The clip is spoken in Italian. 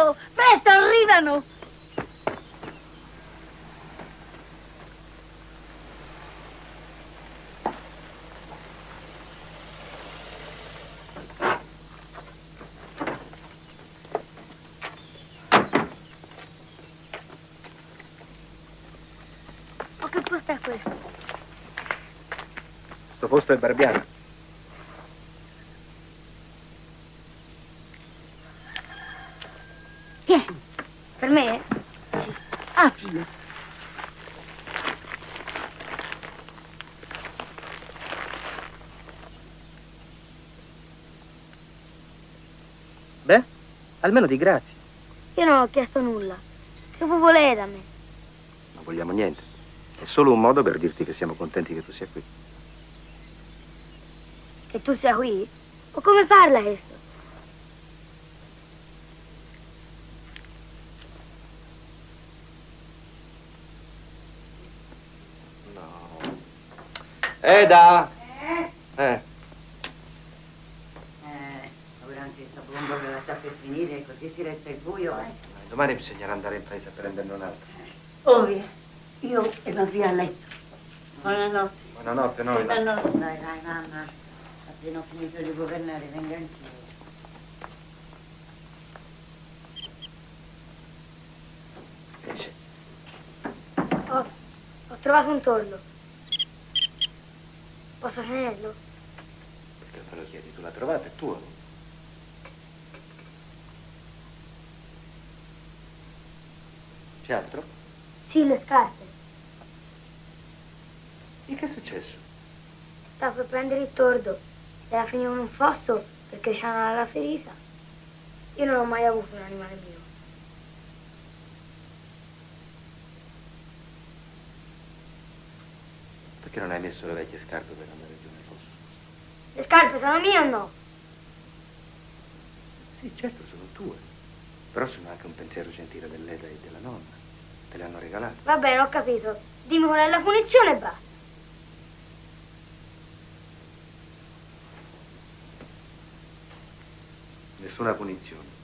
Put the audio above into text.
presto, presto, arrivano! Oh, che posto è questo? Sto posto è Barbiano. Tieni, per me? Sì. Aprilo. Beh, almeno di grazie. Io non ho chiesto nulla. Che vuoi volere da me? Non vogliamo niente. È solo un modo per dirti che siamo contenti che tu sia qui. Che tu sia qui? O come parla questo? Eda! Eh? Eh, Eh, ora anche sta bomba me la sta per finire, così si resta il buio, eh. domani bisognerà andare in paese a prenderne un'altra. Oh, via. Io e la via a letto. Buonanotte. Buonanotte, noi. Buonanotte. Dai, dai, mamma. Appena ho finito di governare, venga anch'io. Esce. Oh, ho trovato un torlo. Posso tenerlo? Perché te lo chiedi? Tu l'hai trovato, è tuo. C'è altro? Sì, le scarpe. E che è successo? Stavo per prendere il tordo. Era finito in un fosso perché c'era la ferita. Io non ho mai avuto un animale mio. Perché non hai messo le vecchie scarpe per andare giù nel fosso? Le scarpe sono mie o no? Sì, certo, sono tue. Però sono anche un pensiero gentile dell'Eda e della nonna. Te le hanno regalate. Va bene, ho capito. Dimmi qual è la punizione e basta. Nessuna punizione.